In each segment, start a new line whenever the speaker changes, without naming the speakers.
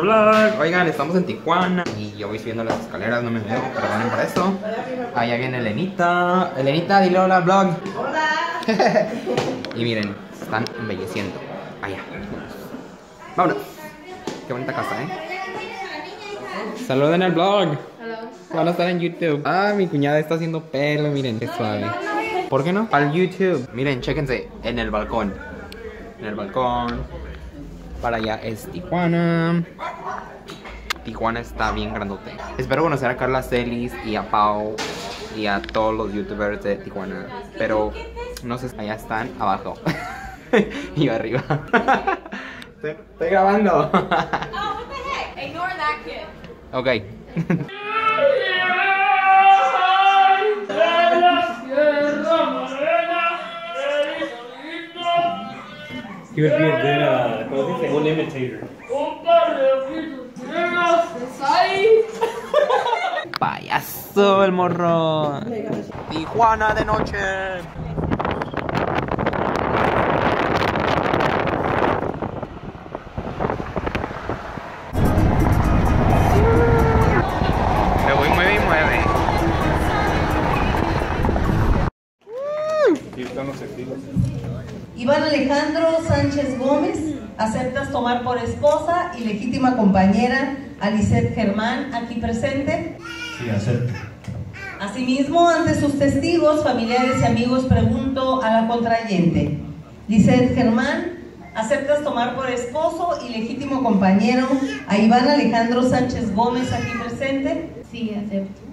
vlog. Oigan, estamos en Tijuana y yo voy subiendo las escaleras, no me veo, perdonen por eso. Allá viene Elenita. Elenita, dile hola al vlog. Hola. y miren, se están embelleciendo. Allá. Vámonos. Qué bonita casa, ¿eh? Saluden al vlog. Van a estar en YouTube. Ah, mi cuñada está haciendo pelo, miren, qué suave. ¿Por qué no? Al YouTube. Miren, chéquense en el balcón. En el balcón. Para allá es Tijuana. Tijuana está bien grandote. Espero conocer a Carla Celis y a Pau y a todos los youtubers de Tijuana. Pero no sé, allá están abajo. y yo arriba. estoy, estoy grabando.
Oh, what the heck? Ignore that kid.
ok.
A uh, ¿cómo se dice? Un imitator.
Payaso el morro. Tijuana de noche.
Iván Alejandro Sánchez Gómez, aceptas tomar por esposa y legítima compañera a Lisette Germán, aquí presente.
Sí, acepto.
Asimismo, ante sus testigos, familiares y amigos, pregunto a la contrayente. Lisette Germán, ¿aceptas tomar por esposo y legítimo compañero a Iván Alejandro Sánchez Gómez, aquí presente?
Sí, acepto.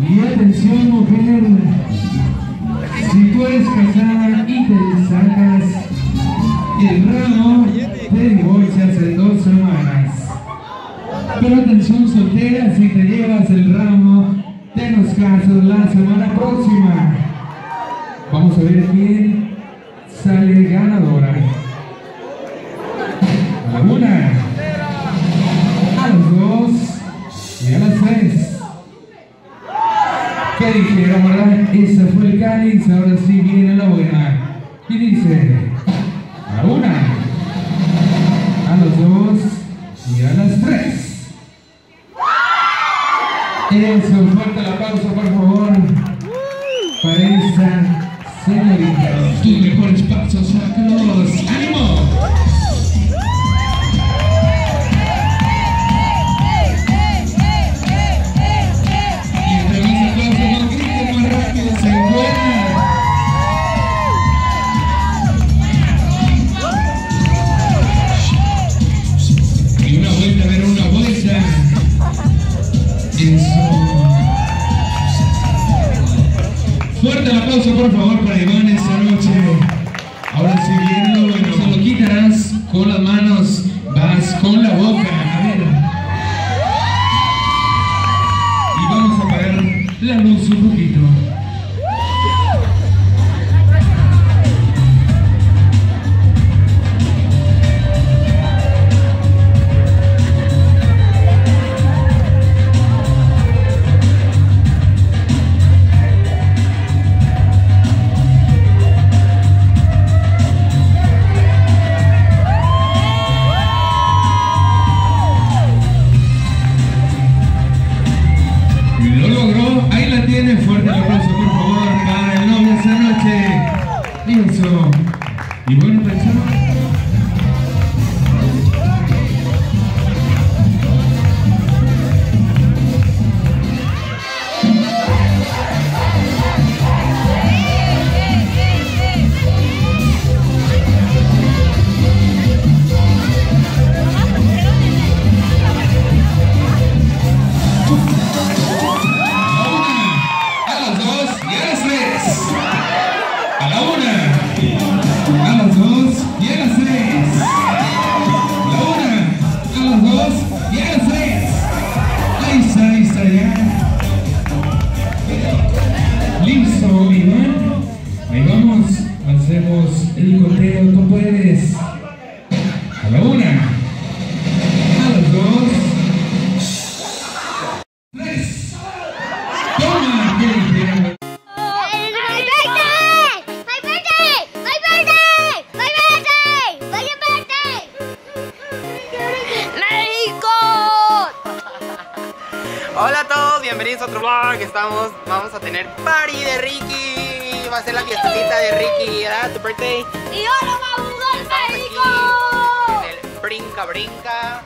Y atención, mujer. Si tú eres casada y te sacas el ramo, te divorcias en dos semanas. Pero atención, soltera, si te llevas el ramo, te nos casas la semana próxima. Vamos a ver quién sale ganadora. A la una, a las dos y a las tres. ¿Qué dijeron, verdad? Esa cáliz, ahora sí viene la buena. Y dice, a una, a las dos y a las tres. Eso, fuerte la pausa, por favor, para esta señorita. Tus mejores pasos, sácalos. ¡Ánimo! Por favor, para Iván esta noche. Ahora sí bueno. Se lo quitarás con las manos, vas con la boca. A ver. Y vamos a apagar la luz. Ahí la tiene, fuerte el aplauso por favor para el novio esta noche. Eso. Y bueno, pensamos. Listo, Iván. Ahí vamos. Hacemos el conteo. Tú puedes.
Hola a todos, bienvenidos a otro vlog. Estamos, vamos a tener party de Ricky. Va a ser la fiestecita de Ricky, ¿verdad? Tu birthday.
¡Y ahora vamos a jugar
Estamos
México!
aquí en el Brinca Brinca.